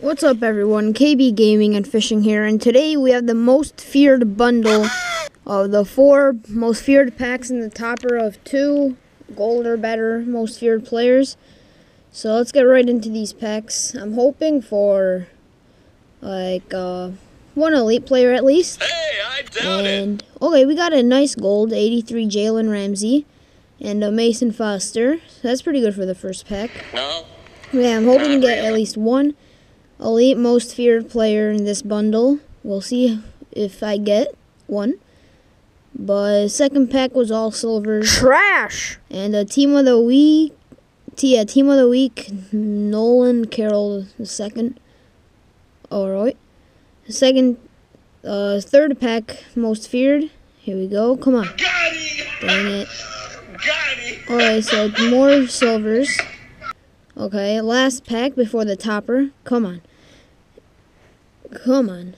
What's up everyone, KB Gaming and Fishing here, and today we have the most feared bundle of the four most feared packs in the topper of two gold or better most feared players. So let's get right into these packs. I'm hoping for like uh, one elite player at least. Hey, I doubt and, Okay, we got a nice gold, 83 Jalen Ramsey and a Mason Foster. That's pretty good for the first pack. No. Yeah, I'm hoping to get at least one elite most feared player in this bundle. We'll see if I get one. But second pack was all silvers. Trash. And a team of the week, yeah, team of the week, Nolan Carroll the second. All right. Second, uh, third pack most feared. Here we go. Come on. Dang it. Alright, so more silvers. Okay, last pack before the topper. Come on. Come on.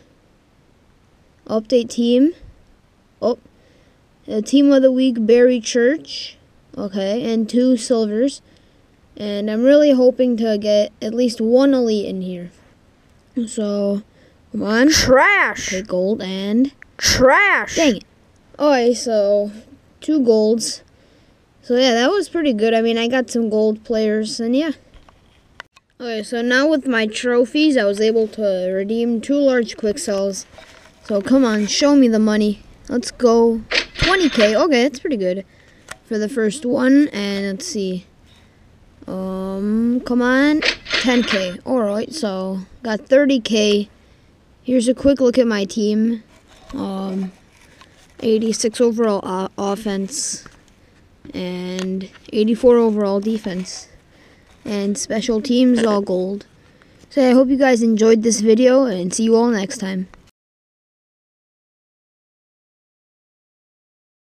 Update team. Oh. The team of the week, Barry Church. Okay, and two silvers. And I'm really hoping to get at least one elite in here. So, come on. Trash. Okay, gold and... Trash. Dang it. Alright, so two golds. So yeah, that was pretty good. I mean, I got some gold players, and yeah. Okay, so now with my trophies, I was able to redeem two large quick sells. So come on, show me the money. Let's go. 20k. Okay, that's pretty good for the first one. And let's see. Um, come on. 10k. Alright, so got 30k. Here's a quick look at my team. Um, 86 overall uh, offense and 84 overall defense and special teams all gold. So I hope you guys enjoyed this video and see you all next time.